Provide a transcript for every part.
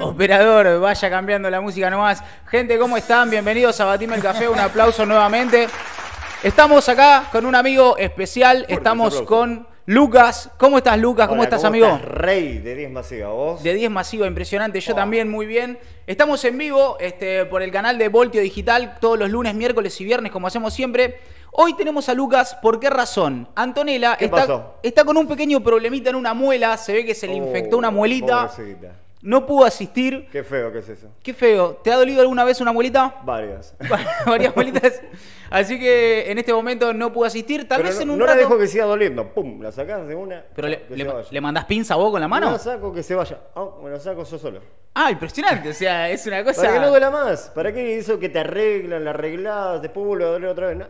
Operador, vaya cambiando la música nomás. Gente, ¿cómo están? Bienvenidos a Batime el Café. Un aplauso nuevamente. Estamos acá con un amigo especial. Estamos con Lucas. ¿Cómo estás, Lucas? ¿Cómo Hola, estás, amigo? Rey de 10 masiva, vos. De 10 masivo, impresionante. Yo Oh. también, muy bien. Estamos en vivo este, por el canal de Voltio Digital todos los lunes, miércoles y viernes, como hacemos siempre. Hoy tenemos a Lucas, ¿por qué razón? Antonella ¿Qué está, con un pequeño problemita en una muela, se ve que se le Oh, infectó una muelita, pobrecita. No pudo asistir. Qué feo que es eso. Qué feo. ¿Te ha dolido alguna vez una muelita? Varias. Varias muelitas. Así que en este momento no pudo asistir. Tal Pero vez no, en un no rato. la dejo que siga doliendo. Pum, la sacás de una. Pero le, le- le mandás pinza vos con la mano. No la saco que se vaya. Ah, me la saco yo solo. Ah, impresionante. O sea, es una cosa. Para que no duela más. ¿Para qué eso que te arreglan, la arreglás, después vuelve a doler otra vez? No.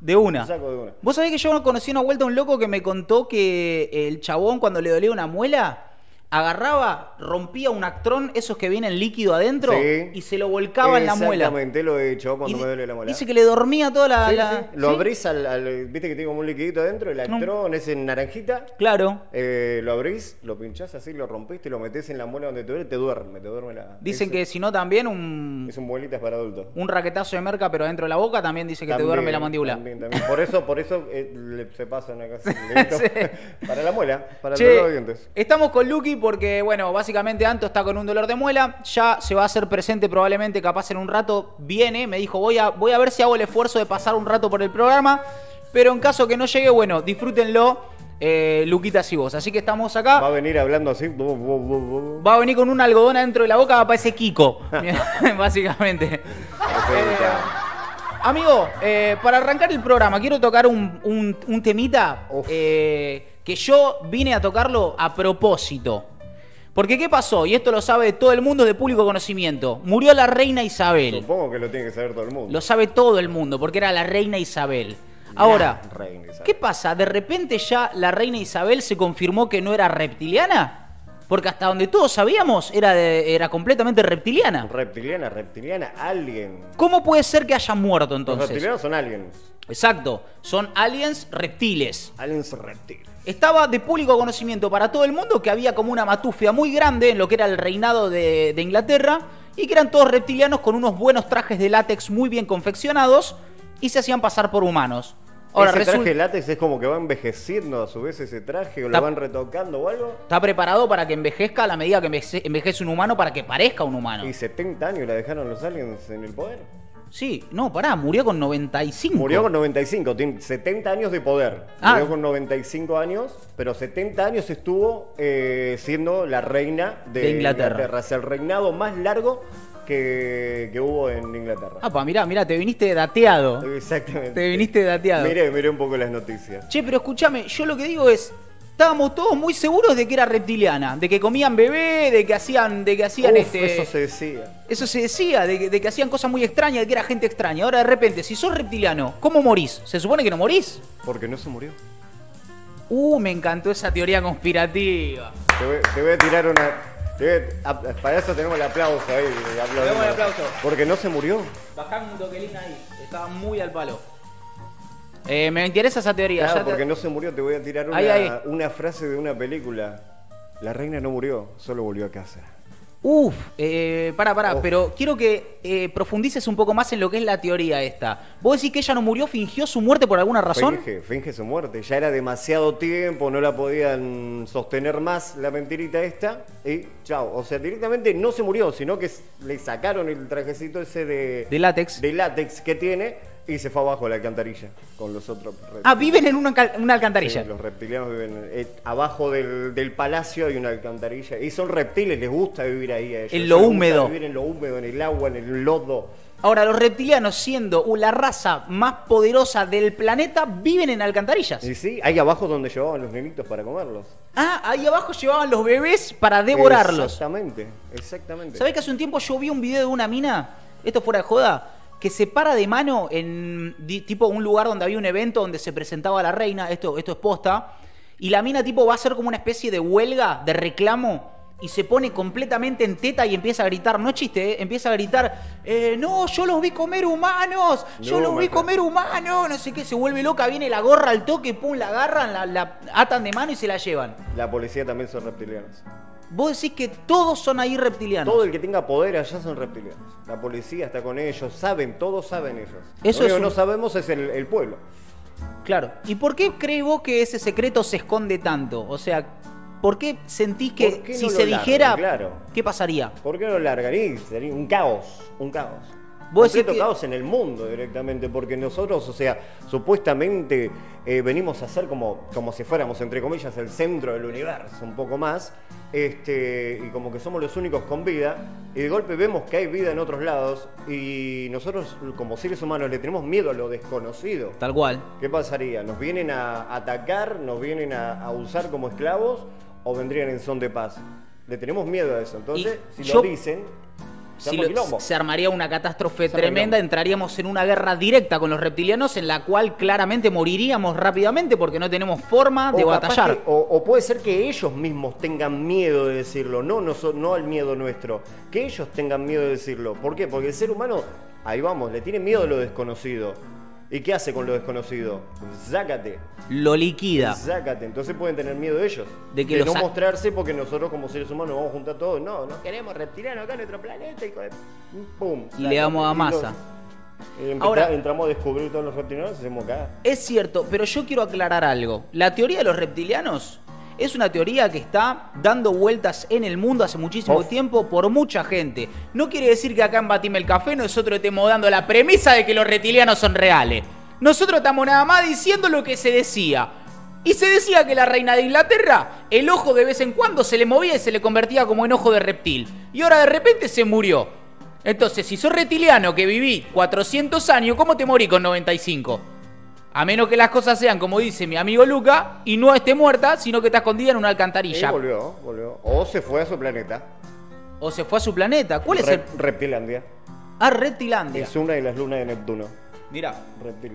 De una. Saco de una. Vos sabés que yo conocí una vuelta a un loco que me contó que el chabón cuando le dolía una muela, agarraba, rompía un actrón, esos que vienen líquido adentro, Sí. y se lo volcaba en la muela. Exactamente, lo he hecho Y cuando me duele la muela. Dice que le dormía toda la... Sí, la- sí. Lo abrís al, al- Viste que tiene como un liquidito adentro, el actrón, ese en naranjita. Claro. Eh, lo abrís, lo pinchás así, lo rompiste, lo metés en la muela donde te duele, te duerme, te duerme la. Dicen que si no también un, Es un muelitas para adultos. un raquetazo de merca, pero dentro de la boca también dice que te duerme la mandíbula. También, también. Por eso, por eso eh, le- se pasa una cosa. Para la muela, para de dientes. estamos con Lucky porque, bueno, básicamente Anto está con un dolor de muela. Ya se va a hacer presente probablemente, capaz en un rato viene. Me dijo, voy a, voy a ver si hago el esfuerzo de pasar un rato por el programa. Pero en caso que no llegue, bueno, disfrútenlo, eh, Luquitas y vos. Así que estamos Va a acá. venir hablando así. Va a venir con un algodón adentro de la boca, parece Kiko. básicamente. Parece- Amigo, eh, para arrancar el programa, quiero tocar un, un- un temita eh, que yo vine a tocarlo a propósito. Porque, ¿qué pasó? Y esto lo sabe todo el mundo de público conocimiento. Murió la reina Isabel. Supongo que lo tiene que saber todo el mundo. Lo sabe todo el mundo, porque era la reina Isabel. Ahora, reina Isabel. ¿qué pasa? ¿De repente ya la reina Isabel se confirmó que no era reptiliana? Porque hasta donde todos sabíamos era, de- era completamente reptiliana. Reptiliana, reptiliana, alien. ¿Cómo puede ser que haya muerto Los entonces? reptilianos son aliens. Exacto, son aliens reptiles. Aliens reptiles. Estaba de público conocimiento para todo el mundo que había como una matufia muy grande en lo que era el reinado de, de Inglaterra y que eran todos reptilianos con unos buenos trajes de látex muy bien confeccionados y se hacían pasar por humanos. Ahora ese traje látex es como que va envejeciendo a su vez ese traje o Está- lo van retocando o algo. está preparado para que envejezca a la medida que enveje- envejece un humano para que parezca un humano. Y 70 años la dejaron los aliens en el poder. Sí, no, pará, murió con 95. Murió con 95, tiene 70 años de poder. Ah. Murió con 95 años, pero 70 años estuvo eh, siendo la reina de, De Inglaterra. Es el reinado más largo que, que hubo en Inglaterra. Apa, mirá, mirá, te viniste dateado. Exactamente. Te viniste dateado. Miré, miré un poco las noticias. Che, pero escúchame, yo lo que digo es, estábamos todos muy seguros de que era reptiliana, de que comían bebé, de que hacían, de que hacían Uf, este. Eso se decía. eso se decía, de que, de que hacían cosas muy extrañas, de que era gente extraña. Ahora de repente, si sos reptiliano, ¿cómo morís? ¿Se supone que no morís? Porque no se murió. Uh, me encantó esa teoría conspirativa. Te voy, te voy a tirar una. te voy a- a- para eso tenemos el aplauso ahí. aplaudimos. Tenemos el aplauso. Porque no se murió. Bajame un toquelín ahí, estaba muy al palo. Eh, me interesa esa teoría. Claro, te- porque no se murió. Te voy a tirar una, Ahí, ahí. una frase de una película. La reina no murió, solo volvió a casa. Uf, eh, pará, pará, Uf. pero quiero que eh, profundices un poco más en lo que es la teoría esta. ¿Vos decís que ella no murió, fingió su muerte por alguna razón? Finge, finge su muerte. Ya era demasiado tiempo, no la podían sostener más la mentirita esta. Y chao. O sea, directamente no se murió, sino que le sacaron el trajecito ese de, De látex. de látex que tiene y se fue abajo de la alcantarilla con los otros. Ah, viven en una, una alcantarilla. Sí, los reptilianos viven eh, abajo del, del palacio hay una alcantarilla y son reptiles, les gusta vivir ahí a ellos. En lo Les húmedo. Vivir en lo húmedo, en el agua, en el lodo. Ahora, los reptilianos, siendo la raza más poderosa del planeta, viven en alcantarillas. Y sí, ahí abajo donde llevaban los nenitos para comerlos. Ah, ahí abajo llevaban los bebés para devorarlos. Exactamente, exactamente. ¿Sabés que hace un tiempo yo vi un video de una mina, esto fuera de joda, que se para de mano en tipo un lugar donde había un evento donde se presentaba la reina, esto, esto es posta, y la mina tipo va a hacer como una especie de huelga, de reclamo, y se pone completamente en teta y empieza a gritar, no es chiste, ¿eh? empieza a gritar, eh, no, yo los vi comer humanos, yo No, los vi comer humanos, no sé qué, se vuelve loca, viene la gorra al toque, pum, la agarran, la, la atan de mano y se la llevan. La policía también son reptilianos. Vos decís que todos son ahí reptilianos. Todo el que tenga poder allá son reptilianos. La policía está con ellos, saben, todos saben ellos. Eso Lo único es que no un- sabemos es el, el pueblo. Claro. ¿Y por qué crees vos que ese secreto se esconde tanto? O sea, ¿por qué sentís que ¿Por qué si no se dijera, Claro. qué pasaría? ¿Por qué no largan? Y sería un caos, un caos. Vos Completo que- caos en el mundo directamente, porque nosotros, o sea, supuestamente eh, venimos a ser como, como si fuéramos, entre comillas, el centro del universo, un poco más, este, y como que somos los únicos con vida, y de golpe vemos que hay vida en otros lados, y nosotros como seres humanos le tenemos miedo a lo desconocido. Tal cual. ¿Qué pasaría? ¿Nos vienen a atacar? ¿Nos vienen a, a usar como esclavos? ¿O vendrían en son de paz? Le tenemos miedo a eso. Entonces, Y si yo- lo dicen, se Si arma lo- quilombo. se armaría una catástrofe Se tremenda, quilombo. entraríamos en una guerra directa con los reptilianos en la cual claramente moriríamos rápidamente porque no tenemos forma de O batallar. que- o, o puede ser que ellos mismos tengan miedo de decirlo, no, noso- no al miedo nuestro. Que ellos tengan miedo de decirlo. ¿Por qué? Porque el ser humano, ahí vamos, le tiene miedo a lo desconocido. ¿Y qué hace con lo desconocido? Sácate. Lo liquida. Sácate. Entonces pueden tener miedo ellos. De que lo no mostrarse porque nosotros como seres humanos vamos a juntar todos. No, no queremos reptilianos acá en nuestro planeta. de- Pum. Y le damos a Y masa. y Ahora- entramos a descubrir todos los reptilianos y hacemos acá. Es cierto, pero yo quiero aclarar algo. La teoría de los reptilianos es una teoría que está dando vueltas en el mundo hace muchísimo Uf. tiempo por mucha gente. No quiere decir que acá en Batime el Café nosotros estemos dando la premisa de que los reptilianos son reales. Nosotros estamos nada más diciendo lo que se decía. Y se decía que la reina de Inglaterra, el ojo de vez en cuando se le movía y se le convertía como en ojo de reptil. Y ahora de repente se murió. Entonces, si sos reptiliano que viví 400 años, ¿cómo te morí con 95? A menos que las cosas sean como dice mi amigo Luca y no esté muerta, sino que está escondida en una Y alcantarilla. volvió, volvió. O se fue a su planeta. O se fue a su planeta. ¿Cuál es el...? Reptilandia. Ah, Reptilandia. Es una de las lunas de Neptuno. Mira,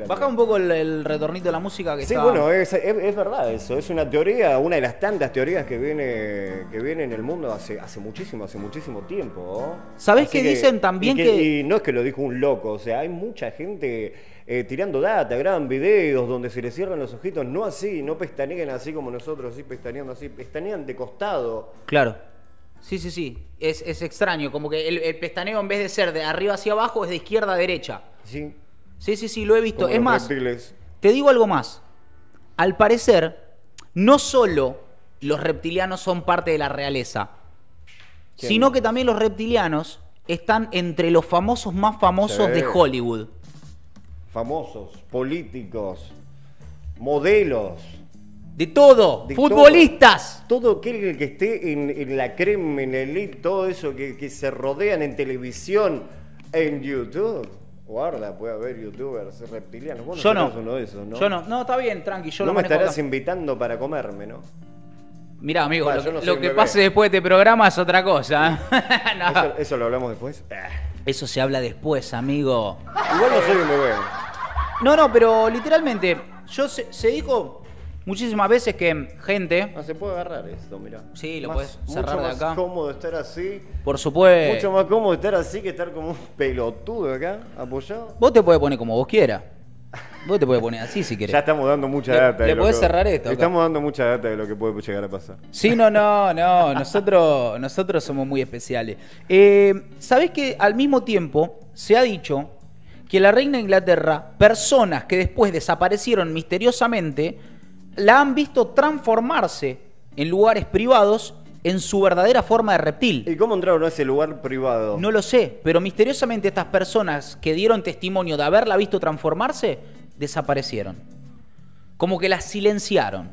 baja un poco el, el retornito de la música que Sí, está... bueno, es, es- es verdad eso. Es una teoría, una de las tantas teorías que viene, que viene en el mundo hace, hace muchísimo, hace muchísimo tiempo. ¿Sabés que dicen también y que- Y no es que lo dijo un loco, o sea, hay mucha gente eh, tirando data, graban videos donde se les cierran los ojitos, no así, no pestañean así como nosotros, así pestañeando así, pestañean de costado. Claro. Sí, sí, sí. Es, es extraño. Como que el, el pestaneo en vez de ser de arriba hacia abajo es de izquierda a derecha. ¿sí? Sí, sí, sí, lo he visto. Como Es más, reptiles. Te digo algo más. Al parecer, no solo los reptilianos son parte de la realeza, ¿Quién sino que también los reptilianos están entre los famosos más famosos de Hollywood. Famosos, políticos, modelos. De todo, De futbolistas. Todo aquel que esté en, en la crema, en el elite, todo eso que, que se rodean en televisión, en YouTube. Guarda, puede haber youtubers reptilianos. Vos Yo no. uno de esos, ¿no? Yo no. No, está bien, tranqui, yo no lo me estarás acá. invitando para comerme, ¿no? Mirá, amigo, lo, no que- lo pase después de este programa es otra cosa. ¿eh? No, Eso, eso lo hablamos después. Ah. eso se habla después, amigo. Igual no soy un bebé. No, no, pero literalmente, yo se, se dijo muchísimas veces que gente, No se puede agarrar esto, mirá. Sí, lo Más- podés cerrar mucho de más acá. cómodo estar así. por supuesto, Mucho más cómodo estar así que estar como un pelotudo acá, apoyado. Vos te podés poner como vos quieras. Vos te podés poner así si querés. Ya estamos dando mucha Le- data. de le lo podés que- cerrar esto acá. Estamos dando mucha data de lo que puede llegar a pasar. Sí, no, no, no. Nosotros, nosotros somos muy especiales. Eh, ¿Sabés que al mismo tiempo se ha dicho que la reina de Inglaterra, personas que después desaparecieron misteriosamente, la han visto transformarse en lugares privados en su verdadera forma de reptil? ¿Y cómo entraron a ese lugar privado? No lo sé, pero misteriosamente estas personas que dieron testimonio de haberla visto transformarse, desaparecieron. Como que la silenciaron.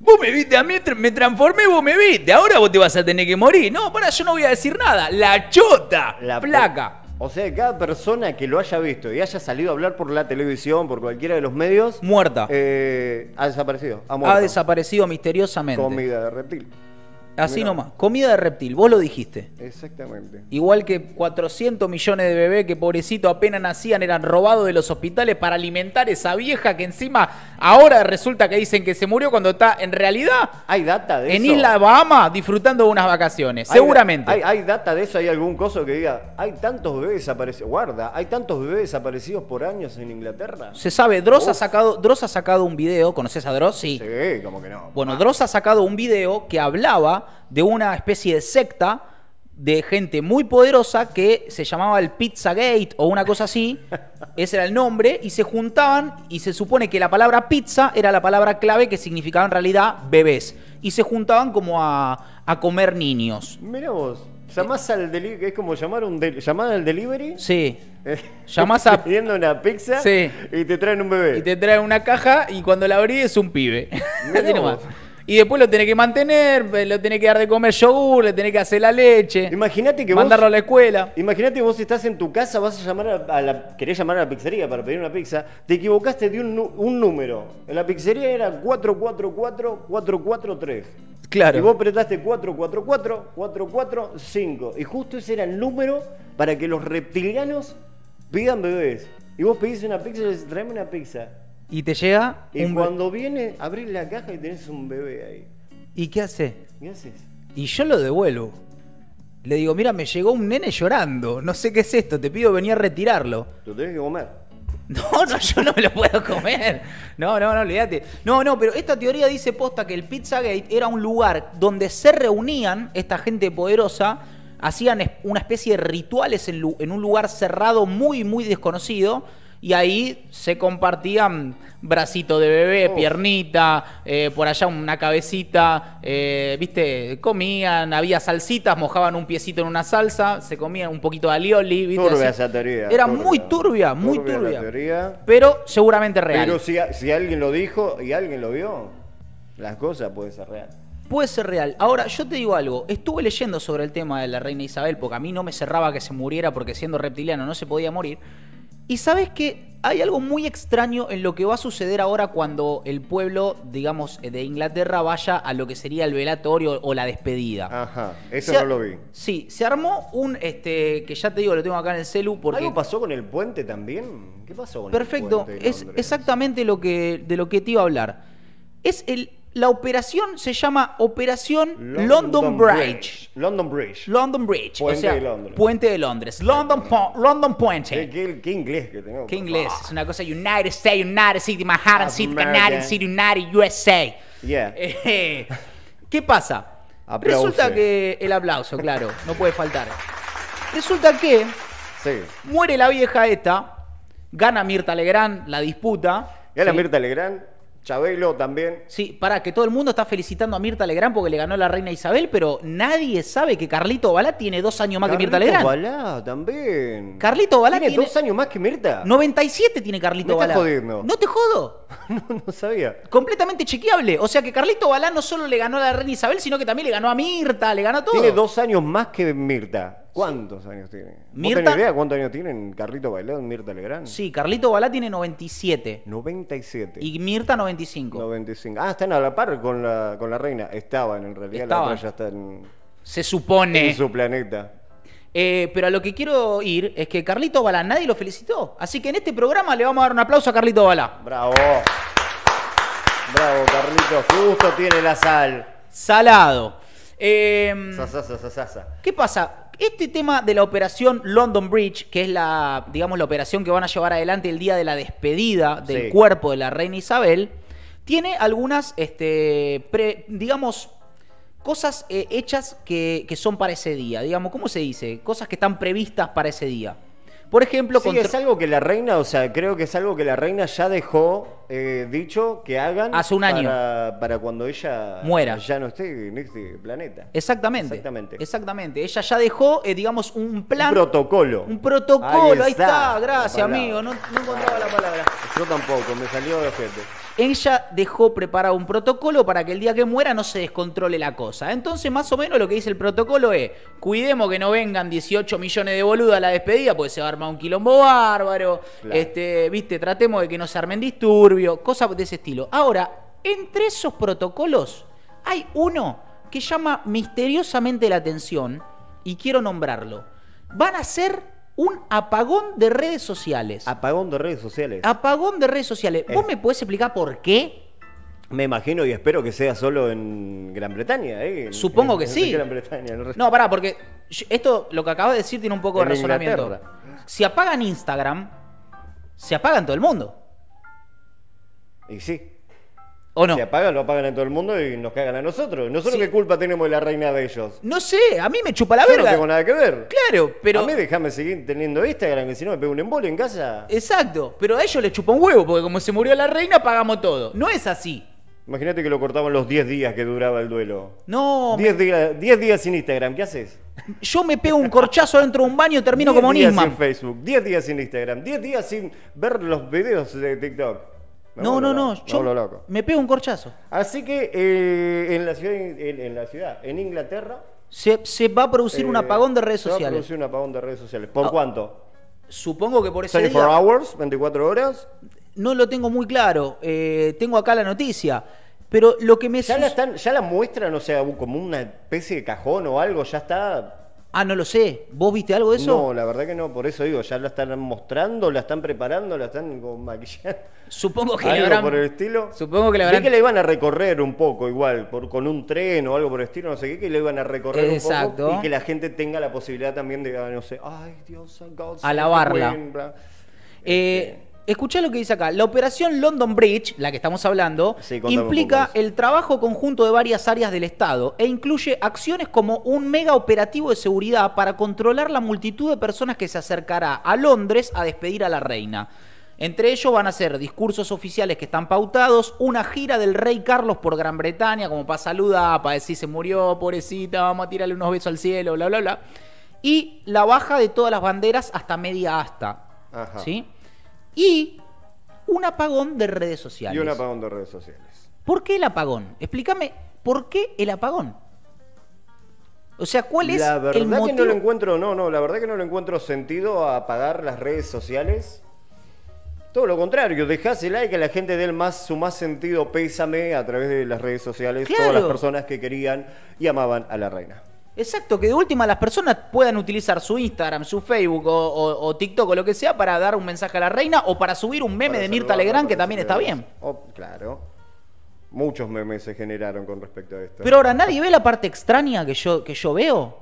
Vos me viste a mí, me transformé, vos me viste. Ahora vos te vas a tener que morir. No, para, yo no voy a decir nada. La chota, La placa. O sea, cada persona que lo haya visto y haya salido a hablar por la televisión, por cualquiera de los medios, Muerta. eh, ha desaparecido. Ha muerto. ha desaparecido misteriosamente. Comida de reptil. Así Mirá. nomás. Comida de reptil, vos lo dijiste. Exactamente. Igual que 400 millones de bebés que pobrecito apenas nacían eran robados de los hospitales para alimentar esa vieja que encima ahora resulta que dicen que se murió cuando está en realidad ¿Hay data de en eso? Isla Bahama disfrutando de unas vacaciones. Hay- Seguramente. Hay, hay data de eso? ¿Hay algún coso que diga, hay tantos bebés desaparecidos? Guarda, ¿hay tantos bebés desaparecidos por años en Inglaterra? Se sabe, Dross ha sacado, Dross ha sacado un video, ¿conoces a Dross? Sí. Sí, como que no. Bueno, Dross ha sacado un video que hablaba de una especie de secta de gente muy poderosa que se llamaba el Pizzagate o una cosa así. Ese era el nombre. Y se juntaban y se supone que la palabra pizza era la palabra clave que significaba en realidad bebés. Y se juntaban como a, a comer niños. Mirá vos, llamás al delivery, es como llamar un del- llamar al delivery. Sí. Llamás a- pidiendo una pizza Sí. y te traen un bebé. Y te traen una caja y cuando la abrís es un pibe. Mirá Así nomás. Y después lo tenés que mantener, lo tenés que dar de comer yogur, le tenés que hacer la leche. Imagínate que mandarlo a la escuela. Imagínate vos estás en tu casa, vas a llamar a, a la. querés llamar a la pizzería para pedir una pizza, te equivocaste de un, número. En la pizzería era 444-443. Claro. Y vos apretaste 444-445. Y justo ese era el número para que los reptilianos pidan bebés. Y vos pedís una pizza y les traeme una pizza. Y te llega Y un... cuando viene, abrís la caja y tenés un bebé ahí. ¿Y qué hace? ¿Qué haces? Y yo lo devuelvo. Le digo, mira, me llegó un nene llorando. No sé qué es esto, te pido venir a retirarlo. Lo tenés que comer. No, no, yo no me lo puedo comer. No, no, no, olvídate. No, no, pero esta teoría dice posta que el Pizzagate era un lugar donde se reunían esta gente poderosa, hacían una especie de rituales en un lugar cerrado muy, muy desconocido. Y ahí se compartían bracito de bebé, piernita, eh, por allá una cabecita, eh, viste, comían, había salsitas, mojaban un piecito en una salsa, se comían un poquito de alioli, viste. Turbia esa teoría. Era muy turbia, muy turbia. teoría. Pero seguramente real. Pero si, si alguien lo dijo y alguien lo vio, las cosas pueden ser real. Puede ser real. Ahora, yo te digo algo. Estuve leyendo sobre el tema de la reina Isabel porque a mí no me cerraba que se muriera porque siendo reptiliano no se podía morir. Y sabes que hay algo muy extraño en lo que va a suceder ahora cuando el pueblo, digamos, de Inglaterra vaya a lo que sería el velatorio o la despedida. Ajá, eso Se no lo vi. Sí, se armó un, este, que ya te digo, lo tengo acá en el celu porque... ¿Algo pasó con el puente también? ¿Qué pasó con Perfecto, el puente? de es exactamente lo que, de lo que te iba a hablar. Es el, la operación se llama Operación London, Bridge. London Bridge. London Bridge, Puente o sea, de Londres. puente de Londres. London, Po- London ¿Qué, Puente. qué- qué inglés que tengo? ¿Qué inglés? Es una cosa United States, United City, Manhattan City. Canadian City, United USA. Yeah. Eh, ¿Qué pasa? Resulta que el aplauso, claro, no puede faltar. Resulta que Sí. muere la vieja esta, gana Mirta Legrand la disputa. Y a la ¿sí? Mirta Legrand, Chabelo también. Sí, para que todo el mundo está felicitando a Mirta Legrand porque le ganó la reina Isabel, pero nadie sabe que Carlito Balá tiene dos años más que Mirta Carlito Legrand. Balá también. Carlito Balá ¿Tiene, tiene, dos años más que Mirta? 97 tiene Carlito Me estás Balá. jodiendo. No te jodo. no, no sabía. Completamente chequeable. O sea que Carlito Balá no solo le ganó a la reina Isabel, sino que también le ganó a Mirta, le ganó a todo. Tiene dos años más que Mirta. ¿Cuántos años tiene? ¿Vos Mirta- tenés idea cuántos años tienen Carlito Bailón, Mirta Legrand? Sí, Carlito Balá tiene 97 97. y Mirta 95. 95. Ah, están a la par con la, con la reina. Estaban, en realidad. Estaban. La otra ya está en, Se supone. en su planeta. Eh, pero a lo que quiero ir es que Carlito Balá nadie lo felicitó. Así que en este programa le vamos a dar un aplauso a Carlito Balá. Bravo. Bravo, Carlitos. Justo tiene la sal. Salado. Eh, sa, sa, sa. ¿Qué pasa? Este tema de la operación London Bridge, que es la, digamos, la operación que van a llevar adelante el día de la despedida del Sí. cuerpo de la reina Isabel, tiene algunas, este, pre- digamos, cosas eh, hechas que, que son para ese día. Digamos, ¿cómo se dice? Cosas que están previstas para ese día. Por ejemplo, Sí, contra- es algo que la reina, o sea, creo que es algo que la reina ya dejó eh, dicho que hagan Hace un año. para, para cuando ella Muera. ya no esté en este planeta. Exactamente. Exactamente. Exactamente. Ella ya dejó, eh, digamos, un plan. Un protocolo. Un protocolo, ahí está, gracias amigo, no, no encontraba la palabra. Yo tampoco, me salió de ojete. Ella dejó preparado un protocolo para que el día que muera no se descontrole la cosa. Entonces, más o menos lo que dice el protocolo es, cuidemos que no vengan 18 millones de boludos a la despedida, porque se va a armar un quilombo bárbaro. Claro. Este, viste, tratemos de que no se armen disturbios, cosas de ese estilo. Ahora, entre esos protocolos hay uno que llama misteriosamente la atención y quiero nombrarlo. Van a hacer un apagón de redes sociales. Apagón de redes sociales. Apagón de redes sociales. ¿Vos Eh. me podés explicar por qué? Me imagino y espero que sea solo en Gran Bretaña, ¿eh? En- Supongo que en sí. Gran Bretaña. en re- No, pará, porque esto, lo que acabas de decir, tiene un poco de En razonamiento. Inglaterra. Si apagan Instagram, se apagan todo el mundo. Y sí. ¿O no? Se apagan, lo apagan en todo el mundo y nos cagan a nosotros. ¿Nosotros Sí. qué culpa tenemos de la reina de ellos? No sé, a mí me chupa la Yo no verga. tengo nada que ver. Claro, pero. A mí déjame seguir teniendo Instagram, que si no me pego un embole en casa. Exacto, pero a ellos les chupa un huevo, porque como se murió la reina, pagamos todo. No es así. Imagínate que lo cortaban los 10 días que duraba el duelo. No, 10 días, 10 días sin Instagram, ¿qué haces? yo me pego un corchazo dentro de un baño y termino 10 como días Nisman. sin Facebook, 10 días sin Instagram, 10 días sin ver los videos de TikTok. Me No, no, no, loco, yo loco. me pego un corchazo. Así que eh, en, la ciudad, en, en la ciudad, en Inglaterra. Se, se va a producir un eh, apagón de redes se va a sociales. producir un apagón de redes sociales. ¿Por Ah, cuánto? Supongo que por ese 24 día. hours, 24 horas. No lo tengo muy claro. eh, tengo acá la noticia. Pero lo que me Ya la, están, ya la muestran, o sea, como una especie de cajón o algo, ya está. Ah, no lo sé. ¿Vos viste algo de eso? No, la verdad que no, por eso digo, ya la están mostrando, la están preparando, la están como maquillando. Supongo que le algo habrán. por el estilo. Supongo que le Vi habrán. que le iban a recorrer un poco igual, por, con un tren o algo por el estilo, no sé qué, que le iban a recorrer un Exacto. poco y que la gente tenga la posibilidad también de, ah, no sé, ay Dios, God Alabarla. the Queen", bla. Eh, escuchá lo que dice acá. La operación London Bridge, la que estamos hablando, Sí, implica el trabajo conjunto de varias áreas del Estado e incluye acciones como un mega operativo de seguridad para controlar la multitud de personas que se acercará a Londres a despedir a la reina. Entre ellos van a ser discursos oficiales que están pautados, una gira del rey Carlos por Gran Bretaña, como para saludar, para decir se murió, pobrecita, vamos a tirarle unos besos al cielo, bla, bla, bla. Y la baja de todas las banderas hasta media asta. Ajá. ¿Sí? Y un apagón de redes sociales. Y un apagón de redes sociales. ¿Por qué el apagón? Explícame, ¿por qué el apagón? O sea, ¿cuál es la verdad el que motivo? no lo encuentro, no, no, la verdad que no lo encuentro sentido a apagar las redes sociales. Todo lo contrario, dejásela y que la gente dé el más, su más sentido pésame a través de las redes sociales, todas las personas que querían y amaban a la reina. Exacto, que de última las personas puedan utilizar su Instagram, su Facebook o, o- o TikTok o lo que sea para dar un mensaje a la reina o para subir un meme Para de Mirta Legrand que también está bien. Oh, claro. Muchos memes se generaron con respecto a esto. Pero ahora, ¿nadie ve la parte extraña que yo, que yo veo?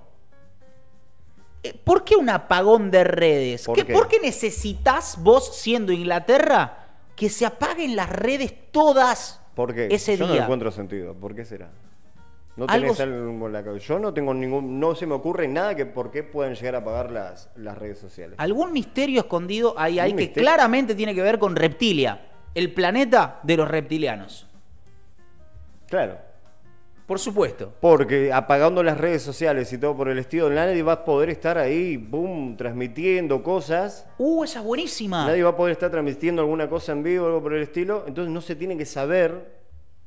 Eh, ¿Por qué un apagón de redes? ¿Por ¿Qué- qué? ¿Por qué necesitas vos, siendo Inglaterra, que se apaguen las redes todas ¿Por qué? ese Yo no día? encuentro sentido. ¿Por qué será? No Algo tenés algo en la cabeza. Yo no tengo ningún, no se me ocurre nada que por qué puedan llegar a apagar las, las redes sociales. Algún misterio escondido ahí hay ¿Un que misterio? claramente tiene que ver con Reptilia, el planeta de los reptilianos. Claro. Por supuesto. Porque apagando las redes sociales y todo por el estilo, nadie va a poder estar ahí, boom, transmitiendo cosas. Uh, esa es buenísima. Nadie va a poder estar transmitiendo alguna cosa en vivo, algo por el estilo. Entonces no se tiene que saber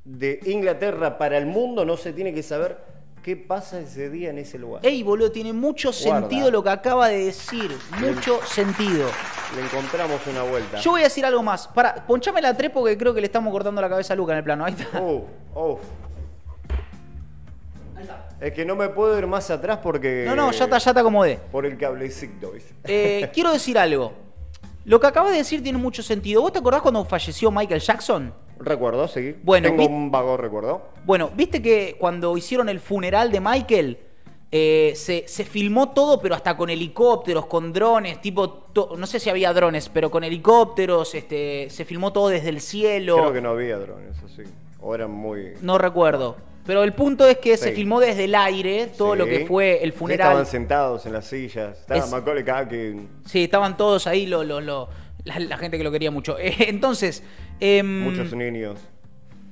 de Inglaterra para el mundo, no se tiene que saber qué pasa ese día en ese lugar. Ey, boludo, tiene mucho Guarda. sentido lo que acaba de decir. Mucho sentido. Le encontramos una vuelta. Yo voy a decir algo más. Para, ponchame la tres porque creo que le estamos cortando la cabeza a Luca en el plano. Ahí está. Oh, oh. Es que no me puedo ir más atrás porque. No, no, ya está, ya te acomodé. Por el cablecito. Eh, quiero decir algo. Lo que acabas de decir tiene mucho sentido. ¿Vos te acordás cuando falleció Michael Jackson? Recuerdo, sí. Bueno, Tengo vi- un vago recuerdo. Bueno, viste que cuando hicieron el funeral de Michael, eh, se, se filmó todo, pero hasta con helicópteros, con drones, tipo, to- no sé si había drones, pero con helicópteros, este, se filmó todo desde el cielo. Creo que no había drones, así. O eran muy. No recuerdo. Pero el punto es que se filmó desde el aire todo Sí. lo que fue el Sí, funeral. estaban sentados en las sillas. Estaba Es- Macaulay Culkin. Sí, estaban todos ahí, lo, lo- lo- la, la gente que lo quería mucho. Eh, entonces, em, Muchos niños.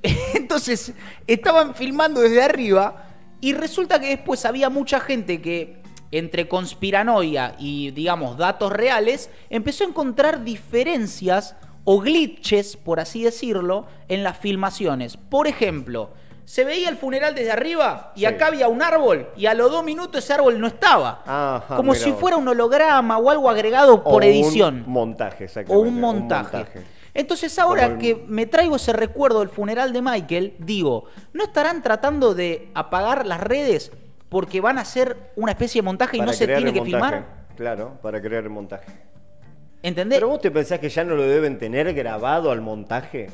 entonces estaban filmando desde arriba y resulta que después había mucha gente que entre conspiranoia y digamos datos reales empezó a encontrar diferencias o glitches, por así decirlo, en las filmaciones. Por ejemplo, se veía el funeral desde arriba y Sí. acá había un árbol y a los dos minutos ese árbol no estaba. Ajá, como si vos. fuera un holograma o algo agregado por O edición. Un montaje, o exactamente. un montaje. Entonces ahora el- que me traigo ese recuerdo del funeral de Michael, digo, ¿no estarán tratando de apagar las redes porque van a hacer una especie de montaje y no se tiene que montaje. filmar? Claro, para crear el montaje. ¿Entendés? Pero vos te pensás que ya no lo deben tener grabado al montaje.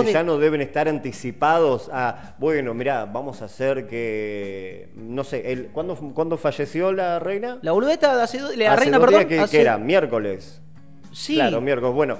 Que de- ya no deben estar anticipados a, bueno, mirá, vamos a hacer que, no sé, el, ¿cuándo, ¿cuándo falleció la reina? La boludeta hace la Hace reina, dos días perdón. que, hace- que era miércoles. Sí. Claro, miércoles. Bueno,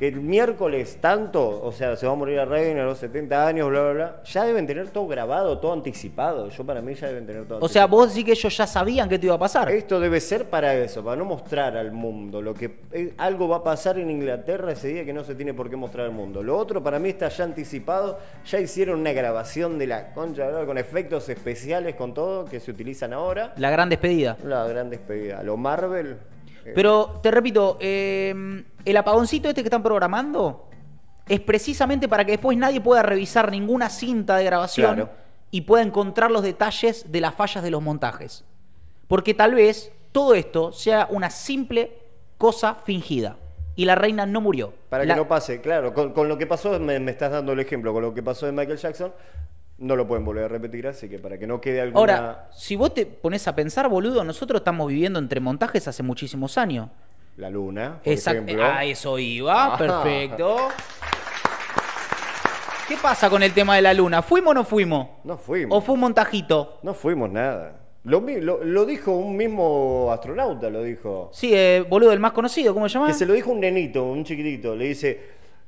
que el miércoles tanto, o sea, se va a morir la reina a los 70 años, bla, bla, bla, ya deben tener todo grabado, todo anticipado. Yo para mí ya deben tener todo O sea, vos decís que ellos ya sabían que te iba a pasar. Esto debe ser para eso, para no mostrar al mundo lo que eh, algo va a pasar en Inglaterra ese día que no se tiene por qué mostrar al mundo. Lo otro para mí está ya anticipado, ya hicieron una grabación de la concha ¿verdad? con efectos especiales con todo que se utilizan ahora. La gran despedida. La gran despedida, lo Marvel. Eh, Pero te repito, eh, el apagoncito este que están programando es precisamente para que después nadie pueda revisar ninguna cinta de grabación Claro. y pueda encontrar los detalles de las fallas de los montajes. Porque tal vez todo esto sea una simple cosa fingida y la reina no murió. Para La- que no pase, claro, con, con lo que pasó, me, me estás dando el ejemplo, con lo que pasó de Michael Jackson, no lo pueden volver a repetir, así que para que no quede alguna... Ahora, si vos te pones a pensar, boludo, nosotros estamos viviendo entre montajes hace muchísimos años. La luna, por Exacto. ejemplo. A eso iba, Ah. perfecto. ¿Qué pasa con el tema de la luna? ¿Fuimos o no fuimos? No fuimos. ¿O fue un montajito? No fuimos nada. Lo, mi- lo- lo dijo un mismo astronauta, lo dijo. Sí, eh, boludo, el más conocido, ¿cómo se llama? Que se lo dijo un nenito, un chiquitito. Le dice,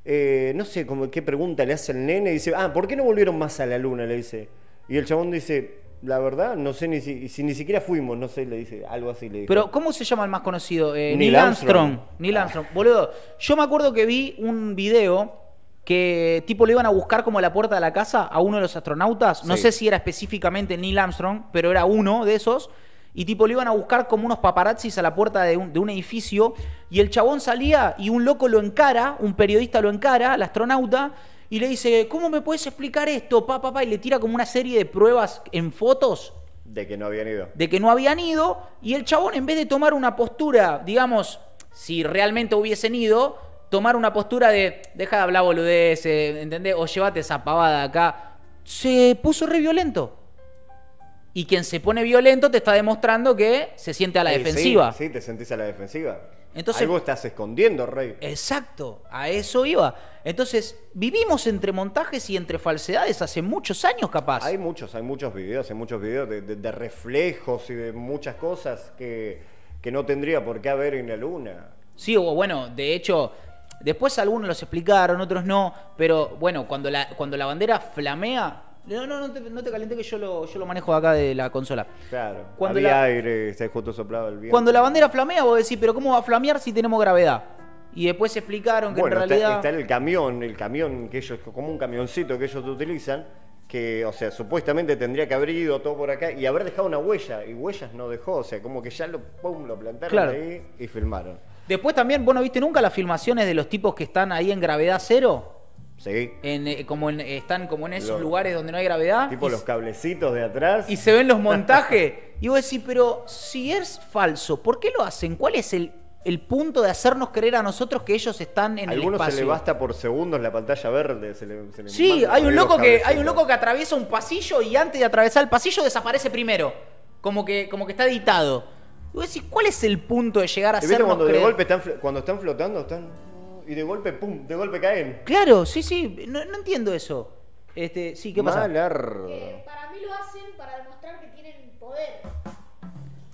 eh, no sé como, qué pregunta le hace el nene. Dice, ah, ¿por qué no volvieron más a la luna? Le dice. Y el chabón dice, la verdad, no sé ni si, si ni siquiera fuimos, no sé, le dice, algo así le dijo. Pero, ¿cómo se llama el más conocido? Eh, Neil Neil Armstrong. Armstrong. Neil Armstrong. Boludo, yo me acuerdo que vi un video que tipo le iban a buscar como a la puerta de la casa a uno de los astronautas. No Sí. sé si era específicamente Neil Armstrong, pero era uno de esos. Y tipo le iban a buscar como unos paparazzis a la puerta de un, de un edificio. Y el chabón salía y un loco lo encara, un periodista lo encara, al astronauta, y le dice, ¿cómo me puedes explicar esto, pa, pa, pa? Y le tira como una serie de pruebas en fotos De que no habían ido. de que no habían ido y el chabón en vez de tomar una postura, digamos, si realmente hubiesen ido, tomar una postura de deja de hablar boludeces, ¿entendés? O llévate esa pavada acá. Se puso re violento. Y quien se pone violento te está demostrando que se siente a la Eh, sí, defensiva. Sí, te sentís a la defensiva. Entonces- Algo estás escondiendo, Rey. Exacto, a eso iba. Entonces, vivimos entre montajes y entre falsedades hace muchos años capaz. Hay muchos, hay muchos videos, hay muchos videos de, de- de reflejos y de muchas cosas que, que no tendría por qué haber en la luna. Sí, o bueno, de hecho, después algunos los explicaron, otros no, pero bueno, cuando la, cuando la bandera flamea... No, no, no te, no te que yo lo, yo lo manejo acá de la consola. Claro. Cuando Había la- aire, está justo soplado el viento. Cuando la bandera flamea, vos decís, pero ¿cómo va a flamear si tenemos gravedad? Y después explicaron que bueno, en está- realidad... está, el camión, el camión que ellos, como un camioncito que ellos utilizan, que, o sea, supuestamente tendría que haber ido todo por acá y haber dejado una huella, y huellas no dejó, o sea, como que ya lo, pum, lo plantaron Claro. ahí y filmaron. Después también, ¿vos no viste nunca las filmaciones de los tipos que están ahí en gravedad cero? Sí. En, eh, como en- están como en esos lugares donde no hay gravedad. Tipo y los cablecitos de atrás. y se ven los montajes. Y vos decís, pero si es falso, ¿por qué lo hacen? ¿Cuál es el, el punto de hacernos creer a nosotros que ellos están en el algunos espacio? se le basta por segundos la pantalla verde. Se le, se le Sí, hay un loco que hay un loco que atraviesa un pasillo y antes de atravesar el pasillo desaparece primero. Como que, como que está editado. Y vos decís, ¿cuál es el punto de llegar a ¿Y viste hacernos cuando de creer? golpe están, cuando están flotando, están. Y de golpe, pum, de golpe caen. Claro, sí, sí, no, no entiendo eso. Este, sí, ¿qué pasa? Para mí lo hacen para demostrar que tienen poder.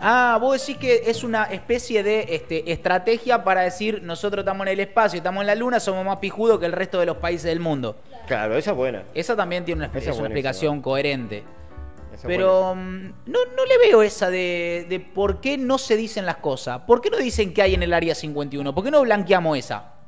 Ah, vos decís que es una especie de este, estrategia para decir nosotros estamos en el espacio, estamos en la luna, somos más pijudos que el resto de los países del mundo. Claro, esa es buena. Esa también tiene una, es es una explicación coherente. Esa Pero mm, no, no le veo esa de, de por qué no se dicen las cosas. ¿Por qué no dicen que hay en el área 51? ¿Por qué no blanqueamos esa?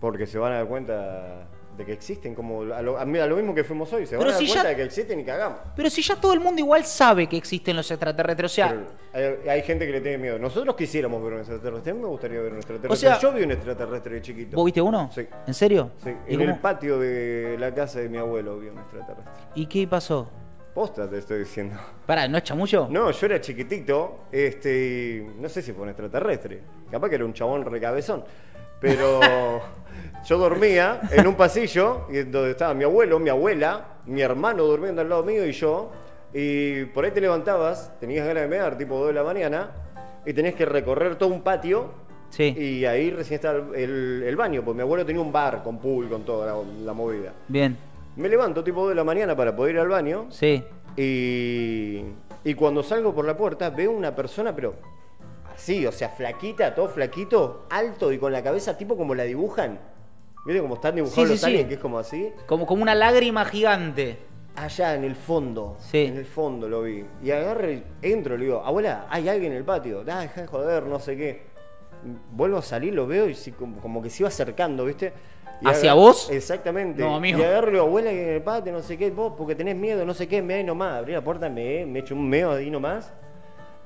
Porque se van a dar cuenta de que existen, como a lo, a a lo mismo que fuimos hoy. Se van Pero a dar si cuenta ya- de que existen y cagamos. Pero si ya todo el mundo igual sabe que existen los extraterrestres, o sea, Pero hay, hay gente que le tiene miedo. Nosotros quisiéramos ver un extraterrestre. A mí me gustaría ver un extraterrestre. O sea- Yo vi un extraterrestre de chiquito. ¿vos viste uno? Sí. ¿En serio? Sí, ¿Y, en cómo- el patio de la casa de mi abuelo vi un extraterrestre. ¿Y qué pasó? Posta te estoy diciendo. Pará, ¿no es chamullo? No, yo era chiquitito, este, no sé si fue un extraterrestre. Capaz que era un chabón recabezón. Pero yo dormía en un pasillo donde estaba mi abuelo, mi abuela, mi hermano durmiendo al lado mío y yo. Y por ahí te levantabas, tenías ganas de mear, tipo 2 de la mañana, y tenías que recorrer todo un patio. Sí. Y ahí recién estaba el baño, porque mi abuelo tenía un bar con pool, con toda la, la movida. Bien. Me levanto tipo 2 de la mañana para poder ir al baño. Sí. Y, y cuando salgo por la puerta veo una persona, pero así, o sea, flaquita, todo flaquito, alto y con la cabeza tipo como la dibujan. ¿Viste cómo están dibujados Sí, los sí, sí. Que es como así. Como, como una lágrima gigante. Allá en el fondo. Sí. En el fondo lo vi. Y agarro y entro, le digo, abuela, hay alguien en el patio. Ah, deja de joder, no sé qué. Vuelvo a salir, lo veo y sí, como, como que se iba acercando, ¿viste? Y ¿Hacia vos? Exactamente. No, amigo. Y agarro le digo, abuela, alguien en el patio, no sé qué, vos, porque tenés miedo, no sé qué, me ahí nomás. Abrí la puerta, me, me echo un meo ahí nomás.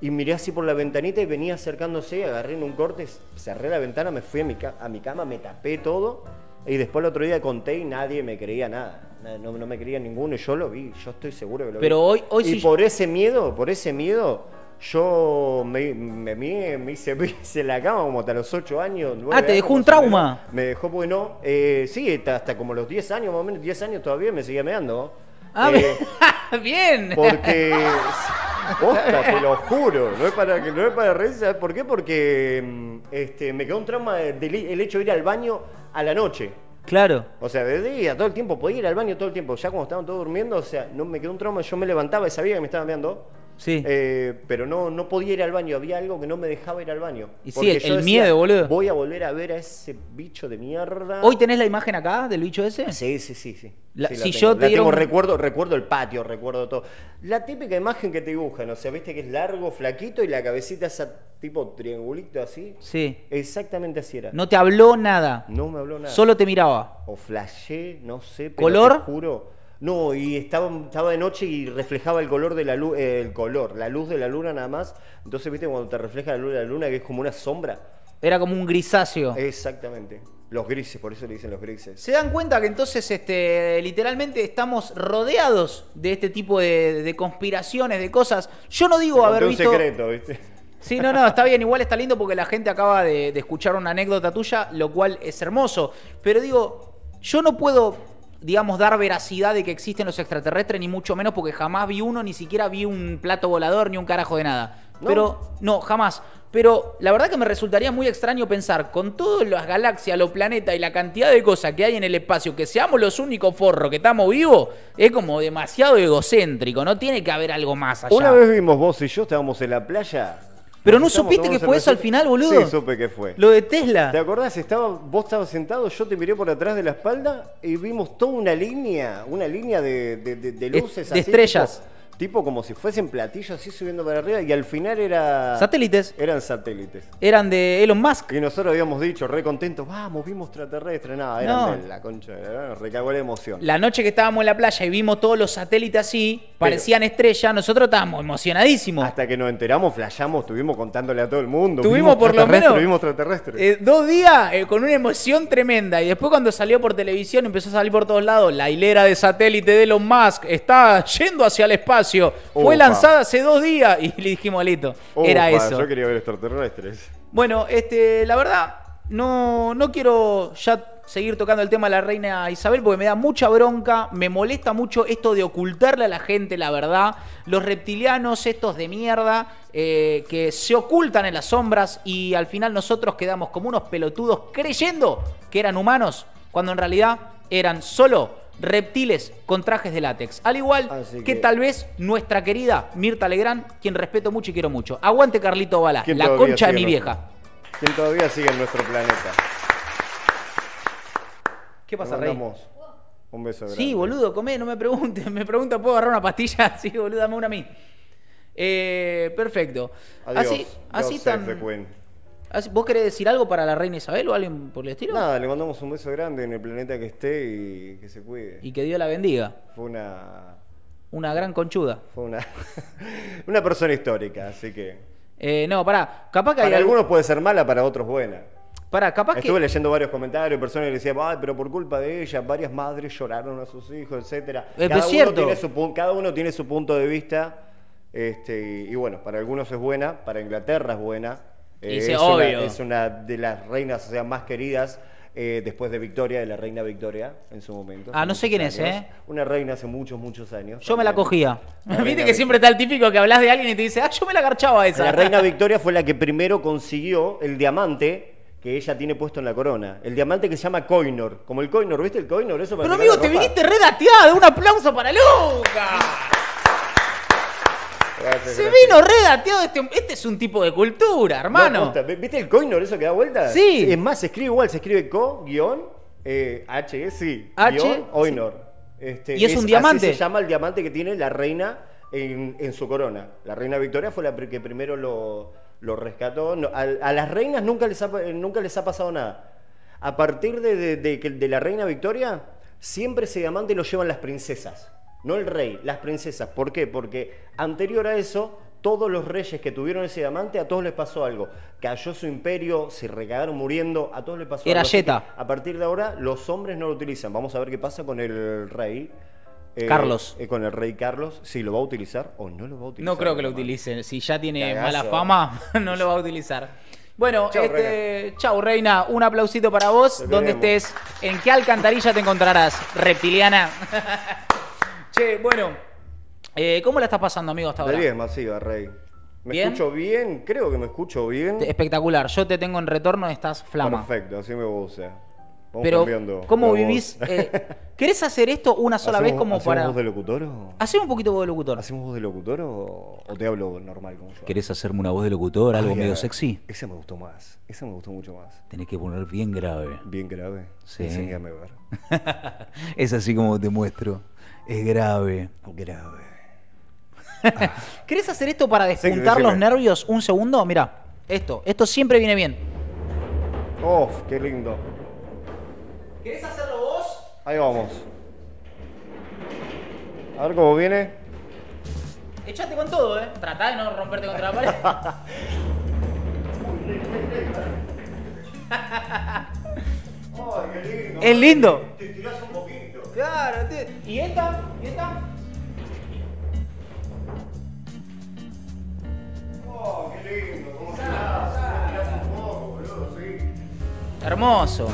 Y miré así por la ventanita y venía acercándose, agarré en un corte, cerré la ventana, me fui a mi, a mi cama, me tapé todo. Y después el otro día conté y nadie me creía nada. Na- No, no me creía ninguno y yo lo vi, yo estoy seguro que lo Pero vi. hoy- hoy y por ese miedo, por ese miedo, yo me, me, me- me hice, hice la cama como hasta los 8 años. Ah, ¿te años, dejó un trauma? Me dejó bueno. Eh, sí, hasta, hasta como los 10 años, más o menos 10 años todavía me seguía meando. Ah, Eh, bien. porque. Posta, te lo juro. No es para, que- no es para reírse. ¿sabes por qué? Porque mm, este, me quedó un trauma del el hecho de ir al baño a la noche. Claro. O sea, de día, todo el tiempo, podía ir al baño todo el tiempo. Ya cuando estaban todos durmiendo, o sea, no me quedó un trauma. Yo me levantaba y sabía que me estaba meando. Sí. Eh, pero no, no podía ir al baño. Había algo que no me dejaba ir al baño. Y sí, el- miedo, boludo. Voy a volver a ver a ese bicho de mierda. ¿Hoy tenés la imagen acá del bicho ese? Sí, sí, sí, sí. La- Sí, si tengo. yo te La tengo, un- recuerdo, recuerdo el patio, recuerdo todo. La típica imagen que te dibujan, o sea, viste que es largo, flaquito y la cabecita esa tipo triangulito así. Sí. Exactamente así era. No te habló nada. No me habló nada. Solo te miraba. O flashé, no sé. Pero ¿Color? Te juro. No, y estaba, estaba de noche y reflejaba el color de la luz, el color, la luz de la luna nada más. Entonces, viste, cuando te refleja la luz de la luna, que es como una sombra. Era como un grisáceo. Exactamente. Los grises, por eso le dicen los grises. Se dan cuenta que entonces este, literalmente estamos rodeados de este tipo de, de conspiraciones, de cosas. Yo no digo Te haber visto. un secreto, viste. Sí, no, no, está bien, igual está lindo porque la gente acaba de, de escuchar una anécdota tuya, lo cual es hermoso. Pero digo, yo no puedo, digamos, dar veracidad de que existen los extraterrestres, ni mucho menos porque jamás vi uno, ni siquiera vi un plato volador, ni un carajo de nada. ¿No? Pero, no, jamás. Pero la verdad que me resultaría muy extraño pensar, con todas las galaxias, los planetas y la cantidad de cosas que hay en el espacio, que seamos los únicos forros que estamos vivos, es como demasiado egocéntrico, no tiene que haber algo más allá. Una vez vimos vos y yo, estábamos en la playa. Pero no supiste que fue eso al final, boludo. Sí, supe que fue. Lo de Tesla. ¿Te acordás? Estaba, vos estabas sentado, yo te miré por atrás de la espalda y vimos toda una línea, una línea de, de- de- de De- luces de así, estrellas. Tipo, tipo como si fuesen platillos así subiendo para arriba y al final era... Satélites. Eran satélites. Eran de Elon Musk. Y nosotros habíamos dicho, re contentos, vamos, vimos extraterrestre. Nada, eran No. de la concha, nos recagó la emoción. La noche que estábamos en la playa y vimos todos los satélites así, parecían estrellas, nosotros estábamos emocionadísimos. Hasta que nos enteramos, flashamos, estuvimos contándole a todo el mundo. Tuvimos vimos por lo menos Vimos extraterrestre. Eh, dos días eh, con una emoción tremenda. Y después cuando salió por televisión, empezó a salir por todos lados. La hilera de satélite de Elon Musk está yendo hacia el espacio. Fue Ufa. lanzada hace dos días. Y le dijimos, listo, era eso. Yo quería ver extraterrestres. Bueno, este, la verdad, no, no quiero ya seguir tocando el tema de la reina Isabel porque me da mucha bronca, me molesta mucho esto de ocultarle a la gente la verdad, los reptilianos estos de mierda eh, que se ocultan en las sombras y al final nosotros quedamos como unos pelotudos creyendo que eran humanos cuando en realidad eran solo reptiles con trajes de látex. Al igual que... que- tal vez nuestra querida Mirta Legrand, quien respeto mucho y quiero mucho. Aguante Carlito ¿Quién la concha de mi nuestro- vieja. ¿Quién todavía sigue en nuestro planeta? ¿Qué pasa, Rey? Un beso grande. Sí, boludo, comé, no me preguntes. Me pregunta, ¿puedo agarrar una pastilla? Sí, boludo, dame una a mí. Eh, perfecto. Adiós. así, así Dios tan. ¿Vos querés decir algo para la reina Isabel o alguien por el estilo? Nada, le mandamos un beso grande en el planeta que esté y que se cuide. Y que Dios la bendiga. Fue una. Una gran conchuda. Fue una. una persona histórica, así que. Eh, no, pará. Capaz que hay Para algunos puede ser mala, para otros buena. Pará, capaz Estuve que. leyendo varios comentarios, personas que decían, pero por culpa de ella, varias madres lloraron a sus hijos, etcétera. Es cada, cierto. Uno tiene su, cada uno tiene su punto de vista. Este, y, y bueno, para algunos es buena, para Inglaterra es buena. Eh, es, obvio. Una, es una de las reinas o sea, más queridas eh, después de Victoria, de la reina Victoria en su momento. Ah, no sé quién es. ¿eh? Una reina hace muchos, muchos años. Yo me la cogía. La Viste que siempre está el típico que hablas de alguien y te dice, ah, yo me la garchaba esa. La reina Victoria fue la que primero consiguió el diamante que ella tiene puesto en la corona. El diamante que se llama Coinor. Como el Coinor, ¿viste el Coinor? Eso para Pero amigo, te viniste redateado. Un aplauso para Luca. Gracias, Se gracias. vino redateado. Este, este es un tipo de cultura, No, hermano. posta, ¿Viste el Coinor, eso que da vuelta? Sí. Es más, se escribe igual, se escribe co, guion, eh, H, sí. H, guion, Oinor. Este, Y es un así diamante. se llama el diamante que tiene la reina en, en su corona. La reina Victoria fue la que primero lo, lo rescató. No, a, a las reinas nunca les, ha, nunca les ha pasado nada. A partir de, de- de la reina Victoria, siempre ese diamante lo llevan las princesas. No el rey, las princesas. ¿Por qué? Porque anterior a eso, todos los reyes que tuvieron ese diamante, a todos les pasó algo. Cayó su imperio, se recagaron muriendo, a todos les pasó Era algo. Que, A partir de ahora, los hombres no lo utilizan. Vamos a ver qué pasa con el rey. eh, Carlos. eh, con el rey Carlos, si lo va a utilizar o no lo va a utilizar. No creo que lo utilicen. Si ya tiene Cagazo. mala fama, no lo va a utilizar. Bueno, Chau, este, chau, reina. Un aplausito para vos. Donde estés, en qué alcantarilla te encontrarás, reptiliana. che, bueno. eh, ¿Cómo la estás pasando, amigo, hasta De ahora? 10 masiva, rey. ¿Me ¿Bien? escucho bien? Creo que me escucho bien. Espectacular. Yo te tengo en retorno, estás flama. Perfecto, así me gusta. Vamos Pero, cambiando ¿cómo vivís? eh, ¿Querés hacer esto una sola vez ¿Hacemos- como hacemos para. voz de locutor o...? Hacemos un poquito voz de locutor. ¿Hacemos voz de locutor o, o te hablo normal como yo? ¿Querés hacerme una voz de locutor, algo Ay, medio sexy? Ese me gustó más. Ese me gustó mucho más. Tenés que poner bien grave. Bien grave. Sí. Enséñame a ver. es así como te muestro. Es grave. Grave. ¿Querés hacer esto para Sí, despuntar los nervios un segundo? Mira, esto. Esto siempre viene bien. ¡Oh, qué lindo! ¿Querés hacerlo vos? Ahí vamos. A ver cómo viene. Echate con todo, ¿eh? Tratá de no romperte contra la pared. ¡Ay, qué lindo! Es lindo. Te tirás un poquito. Claro. ¿Y esta? ¿Y esta? ¡Oh, qué lindo! ¿Cómo. Sí. Hermoso.